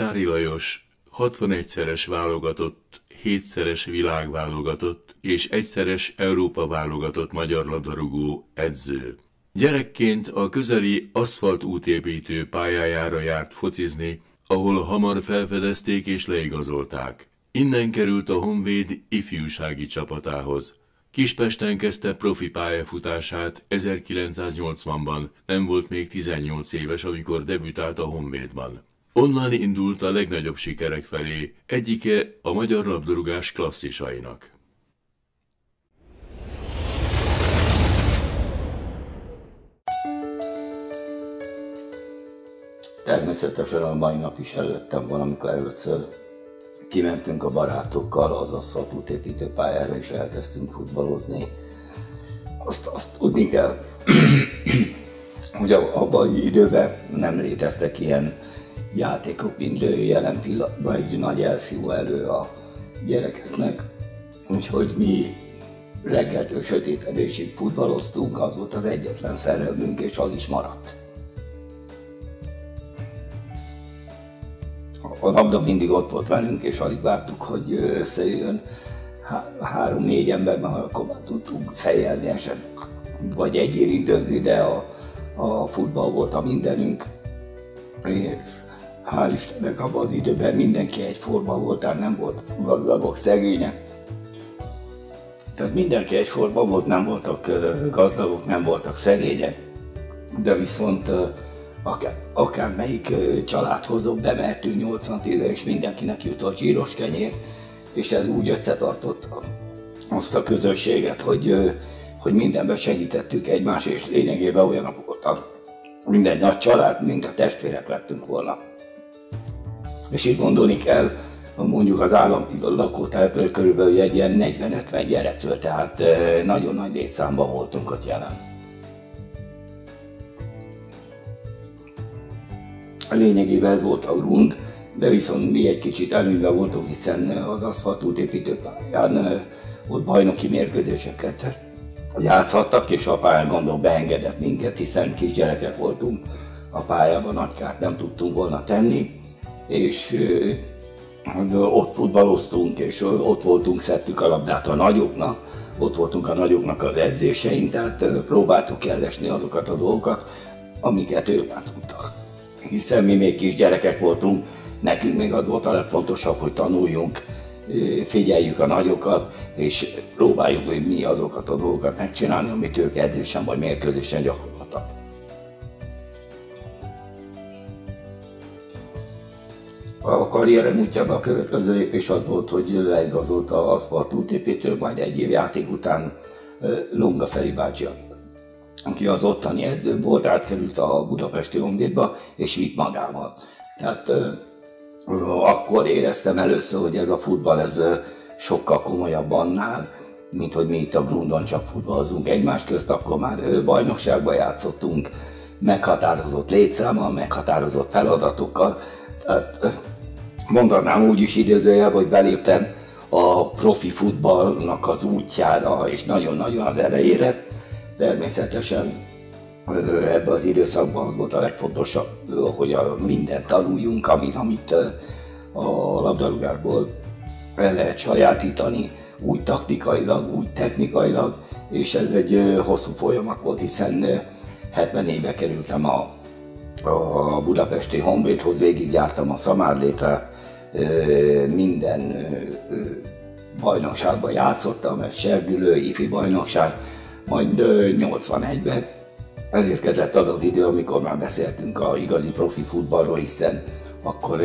Détári Lajos 61-szeres válogatott, 7-szeres világválogatott és egyszeres Európa válogatott magyar labdarúgó edző. Gyerekként a közeli aszfalt útépítő pályájára járt focizni, ahol hamar felfedezték és leigazolták. Innen került a Honvéd ifjúsági csapatához. Kispesten kezdte profi pályafutását 1980-ban, nem volt még 18 éves, amikor debütált a Honvédban. Onnan indult a legnagyobb sikerek felé, egyike a magyar labdarúgás klasszisainak. Természetesen a mai nap is előttem van, amikor először kimentünk a barátokkal az aszfaltútépítő pályára, és elkezdtünk futballozni. Azt, azt tudni kell, hogy abban az időben nem léteztek ilyen játékok, mint jelen pillanatban egy nagy elszívó elő a gyerekeknek. Úgyhogy mi reggeltől sötétedésig futballoztunk, az volt az egyetlen szerelmünk, és az is maradt. A labda mindig ott volt velünk, és alig vártuk, hogy összejöjjön. Három-négy emberben akkor már tudtunk fejelni esetleg, vagy egyérintözni, de a, a futball volt a mindenünk. És hál' Istennek abban az időben mindenki egyforma volt, tehát nem volt gazdagok, szegények. Tehát mindenki egyforma volt, nem voltak gazdagok, nem voltak szegények, de viszont akár, akár melyik családhoz bemehetünk 80 10 és mindenkinek jutott zsíros kenyér, és ez úgy összetartott azt a közösséget, hogy, hogy mindenben segítettük egymást, és lényegében olyanok voltak, minden nagy család, mint a testvérek lettünk volna. És itt gondolni kell, mondjuk az állam lakótelepről körülbelül egy ilyen 40-50 gyerekről, tehát nagyon nagy létszámban voltunk ott jelen. Lényegében ez volt a grund, de viszont mi egy kicsit előnyben voltunk, hiszen az aszfaltút építőpályán ott bajnoki mérkőzéseket játszhattak, és a pályán gondolom beengedett minket, hiszen kisgyerekek voltunk a pályában, nagy kárt nem tudtunk volna tenni és ott futballoztunk, és ott voltunk, szedtük a labdát a nagyoknak, ott voltunk a nagyoknak az edzésein, tehát próbáltuk ellesni azokat a dolgokat, amiket ők már tudtak. Hiszen mi még kis gyerekek voltunk, nekünk még az volt a legfontosabb, hogy tanuljunk, figyeljük a nagyokat, és próbáljuk hogy mi azokat a dolgokat megcsinálni, amit ők edzésen vagy mérkőzésen gyakoroltak. A karrierem útjában a következő lépés az volt, hogy leigazolta az aszfalt útépítő, majd egy év játék után Lunga Feri bácsi, aki az ottani edző volt, átkerült a budapesti Honvédba, és vitt magával. Tehát akkor éreztem először, hogy ez a futball ez sokkal komolyabb annál, mint hogy mi itt a Grundon csak futballozunk egymás közt, akkor már bajnokságban játszottunk, meghatározott létszámmal, meghatározott feladatokkal. Tehát mondanám úgy is idézőjelben, hogy beléptem a profi futballnak az útjára, és nagyon-nagyon az elejére. Természetesen ebben az időszakban az volt a legfontosabb, hogy a mindent tanuljunk, amit, amit a labdarúgásból el lehet sajátítani, úgy taktikailag, úgy technikailag, és ez egy hosszú folyamat volt, hiszen 70 kerültem a, a budapesti Honvédhoz, végigjártam a Szamárlétre, minden bajnokságban játszottam, ez Sergülő, ifi bajnokság, majd 81-ben ezért kezdett az az idő, amikor már beszéltünk a igazi profi futballról, hiszen akkor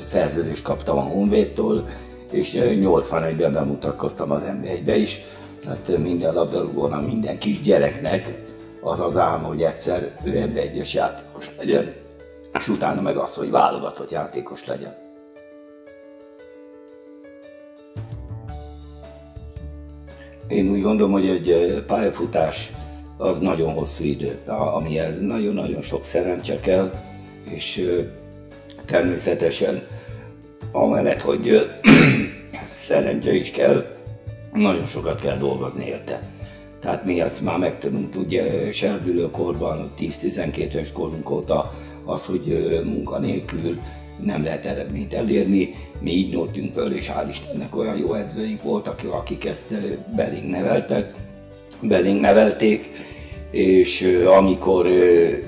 szerződést kaptam a Honvédtól, és 81-ben bemutatkoztam az NB1-be is, tehát minden labdarúgónak, minden kis gyereknek az az álma, hogy egyszer ő NB1-es játékos legyen, és utána meg az, hogy válogatott játékos legyen. Én úgy gondolom, hogy egy pályafutás az nagyon hosszú idő, amihez nagyon-nagyon sok szerencse kell, és természetesen amellett, hogy szerencse is kell, nagyon sokat kell dolgozni érte. Tehát mi ezt már megtanult ugye serdülőkorban, 10-12 éves korunk óta az, hogy munkanélkül nem lehet eredményt elérni. Mi így nőttünk föl, és hál' Istennek olyan jó edzőink voltak, akik ezt belénk neveltek, belénk nevelték, és amikor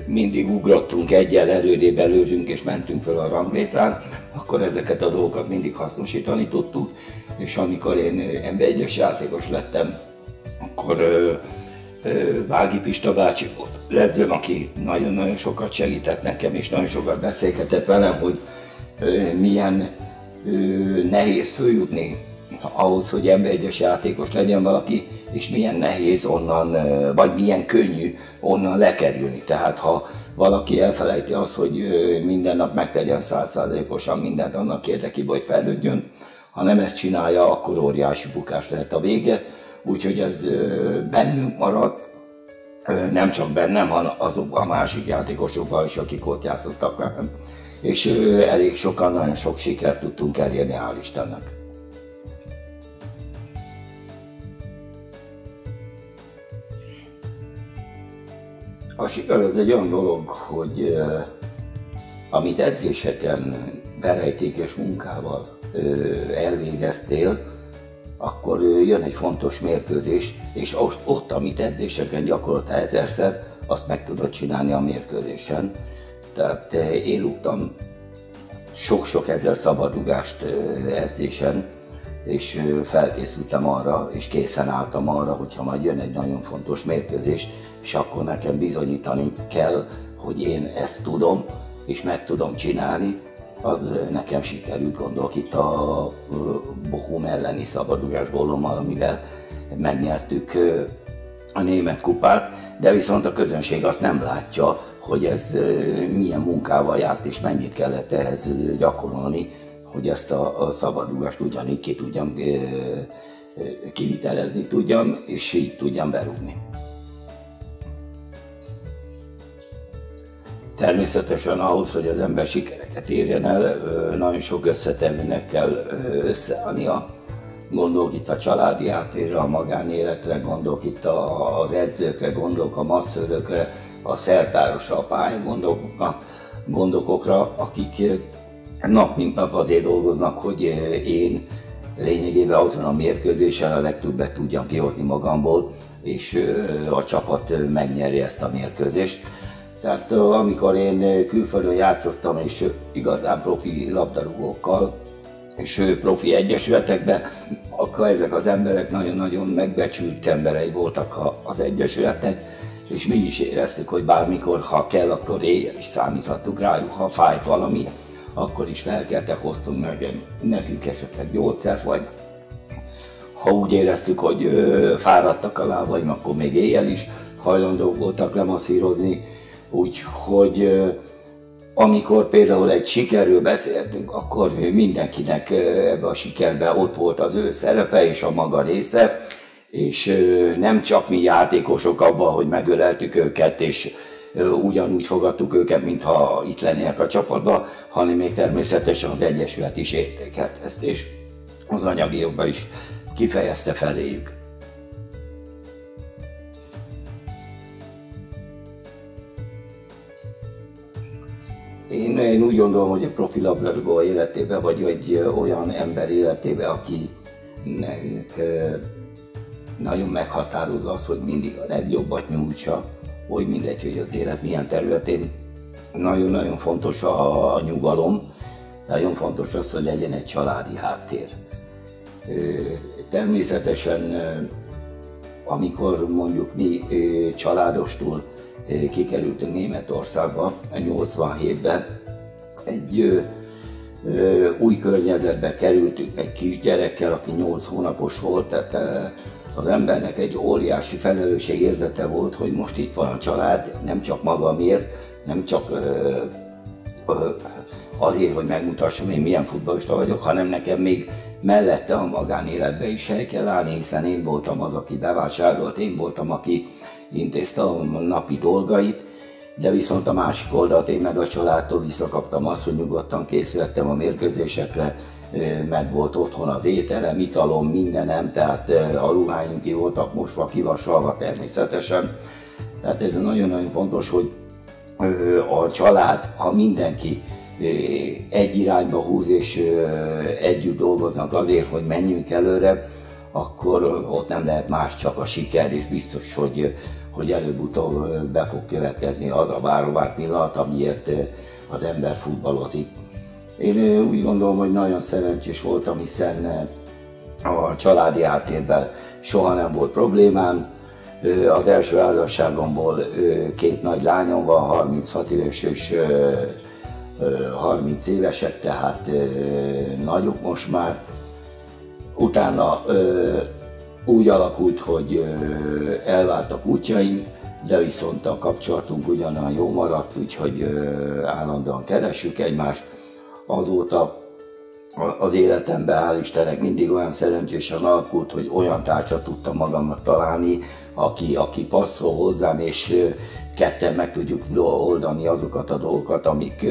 mindig ugrottunk egyel erődébe előrünk és mentünk fel a ranglétrán, akkor ezeket a dolgokat mindig hasznosítani tudtuk, és amikor én MB1-es játékos lettem, akkor Vági Pista bácsi volt edzőm, aki nagyon-nagyon sokat segített nekem, és nagyon sokat beszélgetett velem, hogy milyen nehéz följutni ahhoz, hogy ember játékos legyen valaki, és milyen nehéz onnan, vagy milyen könnyű onnan lekerülni. Tehát ha valaki elfelejti azt, hogy minden nap megtegyen százszázalékosan mindent annak érdekében, hogy fejlődjön, ha nem ezt csinálja, akkor óriási bukás lehet a vége. Úgyhogy ez bennünk maradt, nem csak bennem, hanem azok a másik játékosokban is, akik ott játszottak velem. És elég sokan, nagyon sok sikert tudtunk elérni, hál' Istennek. A siker az egy olyan dolog, hogy amit edzéseken, berejtékes munkával elvégeztél, akkor jön egy fontos mérkőzés, és ott, amit edzéseken gyakoroltál ezerszer, azt meg tudod csinálni a mérkőzésen. Tehát én rúgtam sok-sok ezer szabadugást edzésen, és felkészültem arra, és készen álltam arra, hogyha majd jön egy nagyon fontos mérkőzés, és akkor nekem bizonyítani kell, hogy én ezt tudom, és meg tudom csinálni, az nekem sikerült, gondolok itt a Bohum elleni szabadugás gólommal, amivel megnyertük a német kupát, de viszont a közönség azt nem látja, hogy ez milyen munkával járt és mennyit kellett ehhez gyakorolni, hogy ezt a, szabadugást ugyanígy ki tudjam kivitelezni tudjam, és így tudjam berúgni. Természetesen ahhoz, hogy az ember sikereket érjen el, nagyon sok összetevőnek kell összeállnia. Gondolok itt a családi átérre, a magánéletre, gondolok itt az edzőkre, gondolok a matszörökre, a szertárosra, a pályagondokokra, gondokokra, akik nap mint nap azért dolgoznak, hogy én lényegében azon a mérkőzésen a legtöbbet tudjam kihozni magamból, és a csapat megnyeri ezt a mérkőzést. Tehát amikor én külföldön játszottam, és igazán profi labdarúgókkal, és profi egyesületekben, akkor ezek az emberek nagyon-nagyon megbecsült emberei voltak az egyesületnek, és mi is éreztük, hogy bármikor, ha kell, akkor éjjel is számíthattuk rájuk, ha fájt valami, akkor is felkeltek, hoztunk meg nekünk esetleg gyógyszert, vagy ha úgy éreztük, hogy fáradtak a lábaim, akkor még éjjel is hajlandók voltak lemasszírozni, Úgyhogy amikor például egy sikerről beszéltünk, akkor mindenkinek ebbe a sikerben ott volt az ő szerepe és a maga része, és nem csak mi játékosok abban, hogy megöleltük őket, és ugyanúgy fogadtuk őket, mintha itt lennének a csapatban, hanem még természetesen az Egyesület is értékelt ezt, és az anyagi jogba is kifejezte feléjük. Én, én úgy gondolom, hogy a profi életében, vagy egy olyan ember életében, aki nagyon meghatározza az, hogy mindig a legjobbat nyújtsa, hogy mindegy, hogy az élet milyen területén. Nagyon-nagyon fontos a, a nyugalom, nagyon fontos az, hogy legyen egy családi háttér. Természetesen, amikor mondjuk mi családostul kikerültünk Németországba 87-ben, egy új környezetbe kerültünk egy kisgyerekkel, aki 8 hónapos volt, tehát az embernek egy óriási felelősség érzete volt, hogy most itt van a család, nem csak magamért, nem csak ö, ö, azért, hogy megmutassam, én milyen futballista vagyok, hanem nekem még mellette a magánéletbe is hely kell állni, hiszen én voltam az, aki bevásárolt, én voltam, aki intézte a napi dolgait, de viszont a másik oldalt én meg a családtól visszakaptam azt, hogy nyugodtan készültem a mérkőzésekre, meg volt otthon az ételem, italom, mindenem, tehát a ruháink ki voltak mosva, kivasalva természetesen. Tehát ez nagyon-nagyon fontos, hogy a család, ha mindenki egy irányba húz és együtt dolgoznak azért, hogy menjünk előre, akkor ott nem lehet más, csak a siker, és biztos, hogy, hogy előbb-utóbb be fog következni az a várovár pillanat, amiért az ember futballozik. Én úgy gondolom, hogy nagyon szerencsés voltam, hiszen a családi háttérben soha nem volt problémám. Az első házasságomból két nagy lányom van, 36 éves és 30 évesek, tehát nagyok most már. Utána úgy alakult, hogy elváltak útjaink, de viszont a kapcsolatunk ugyanolyan jó maradt, úgyhogy állandóan keresünk egymást. Azóta az életemben, hál' Istennek mindig olyan szerencsésen alakult, hogy olyan tárcsat tudtam magamnak találni, aki, aki passzol hozzám, és ketten meg tudjuk oldani azokat a dolgokat, amik,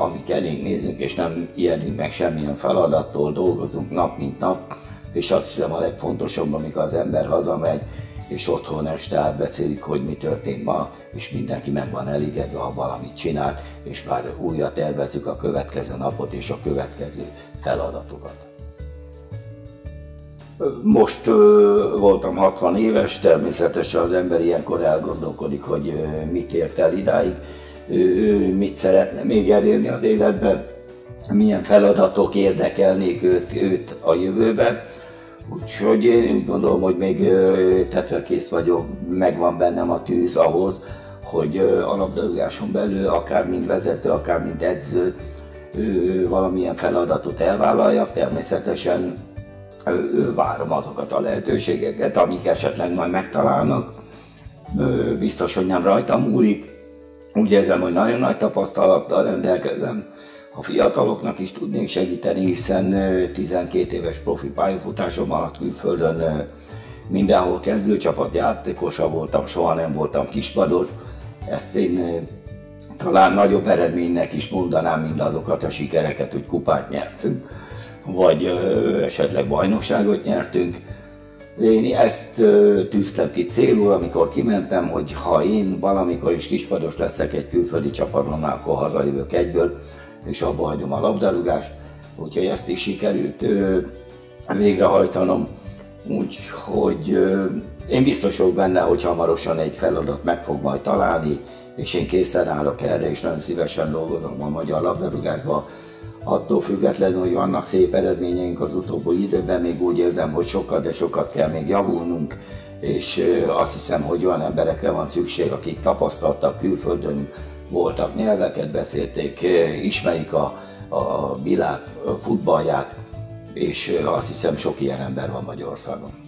amik elénk nézünk, és nem ijedünk meg semmilyen feladattól, dolgozunk nap mint nap, és azt hiszem a legfontosabb, amikor az ember hazamegy, és otthon este átbeszélik, hogy mi történt ma, és mindenki meg van elégedve, ha valamit csinál, és már újra tervezzük a következő napot és a következő feladatokat. Most uh, voltam 60 éves, természetesen az ember ilyenkor elgondolkodik, hogy uh, mit ért el idáig, uh, mit szeretne még elérni az életben, milyen feladatok érdekelnék őt, őt a jövőben. Úgyhogy én úgy gondolom, hogy még kész vagyok, megvan bennem a tűz ahhoz, hogy a labdarúgáson belül, akár mint vezető, akár mint edző, valamilyen feladatot elvállaljak. Természetesen várom azokat a lehetőségeket, amik esetleg majd megtalálnak. Biztos, hogy nem rajtam múlik. Úgy érzem, hogy nagyon nagy tapasztalattal rendelkezem. A fiataloknak is tudnék segíteni, hiszen 12 éves profi pályafutásom alatt külföldön mindenhol kezdőcsapat játékosa voltam, soha nem voltam kispador. Ezt én talán nagyobb eredménynek is mondanám, mint azokat a sikereket, hogy kupát nyertünk vagy esetleg bajnokságot nyertünk. Én ezt tűztem ki célul, amikor kimentem, hogy ha én valamikor is kispados leszek egy külföldi csapaton, akkor hazajövök egyből, és abba hagyom a labdarúgást. Úgyhogy ezt is sikerült végrehajtanom. Úgyhogy én biztos vagyok benne, hogy hamarosan egy feladat meg fog majd találni, és én készen állok erre, és nagyon szívesen dolgozom a magyar labdarúgásban attól függetlenül, hogy vannak szép eredményeink az utóbbi időben, még úgy érzem, hogy sokat, de sokat kell még javulnunk, és azt hiszem, hogy olyan emberekre van szükség, akik tapasztaltak külföldön, voltak, nyelveket beszélték, ismerik a, a világ futballját, és azt hiszem sok ilyen ember van Magyarországon.